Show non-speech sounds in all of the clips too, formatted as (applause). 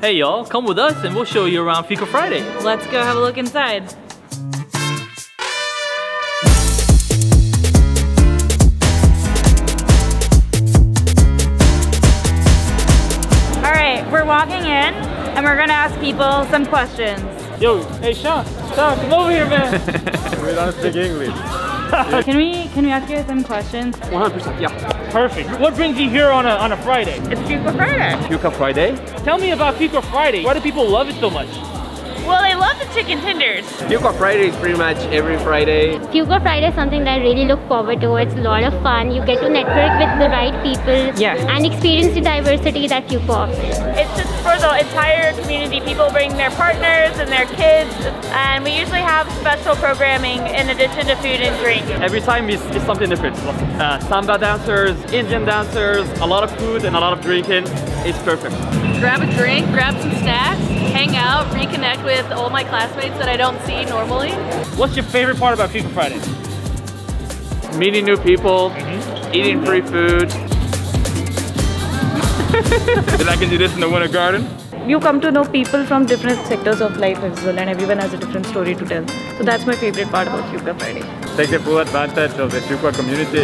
Hey y'all, come with us and we'll show you around Fuqua Friday. Let's go have a look inside. All right, we're walking in and we're gonna ask people some questions. Yo, hey Sean, Sean, come over here, man. (laughs) We don't speak English. (laughs) Can we can we ask you some questions? 100%, yeah. Perfect. What brings you here on a, on a Friday? It's Fuqua Friday. Fuqua Friday? Tell me about Fuqua Friday. Why do people love it so much? Well, they love the chicken tenders. Fuqua Friday is pretty much every Friday. Fuqua Friday is something that I really look forward to. It's a lot of fun. You get to network with the right people Yeah. and experience the diversity that Fuqua offers. It's just for the entire community. People bring their partners and their kids, and we usually have special programming in addition to food and drink. Every time is, is something different. Uh, samba dancers, Indian dancers, a lot of food and a lot of drinking. It's perfect. grab a drink, grab some snacks, hang out, reconnect with all my classmates that I don't see normally. What's your favorite part about Fuqua Friday? Meeting new people, mm-hmm. eating free food. (laughs) Did I can do this in the Winter Garden? You come to know people from different sectors of life as well, and everyone has a different story to tell. So that's my favorite part about Fuqua Friday. Take the full advantage of the Fuqua community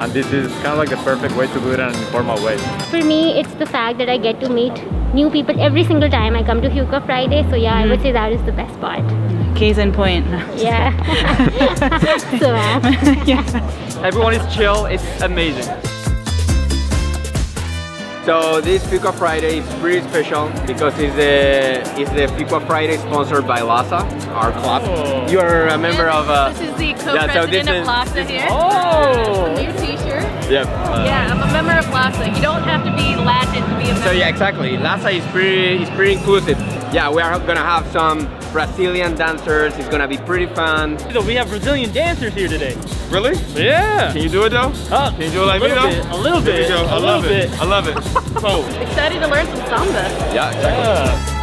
and this is kind of like the perfect way to do it in an informal way. For me, it's the fact that I get to meet new people every single time I come to Fuqua Friday. So yeah, I would say that is the best part. Case in point. Yeah. (laughs) (laughs) so uh, (laughs) Everyone is chill. It's amazing. So this Fuqua Friday is pretty special because it's the it's the Fuqua Friday sponsored by LASA, our club. Oh. You are a member of uh, This is the Yeah, so this co-president is- of LASA here. Oh! New t-shirt. Yep. uh, Yeah, I'm a member of LASA. You don't have to be Latin to be a member. So yeah, exactly. LASA is pretty is pretty inclusive. Yeah, we are gonna have some Brazilian dancers. It's gonna be pretty fun. So we have Brazilian dancers here today. Really? Yeah. Can you do it though? Uh, Can you do it like a me little though? bit, a little Here we bit. go. I a love little it. I love it. (laughs) So, Excited to learn some samba. Yeah, exactly. Yeah.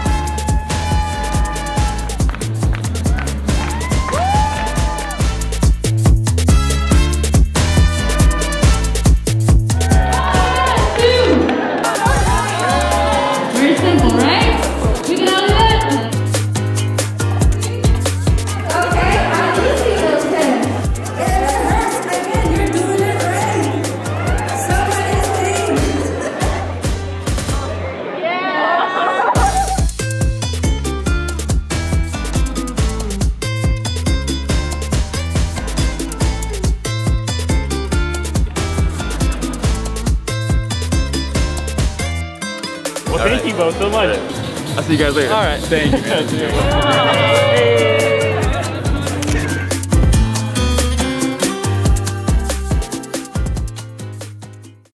Thank you both so much. I'll see you guys later. All right. Thank you, man. (laughs)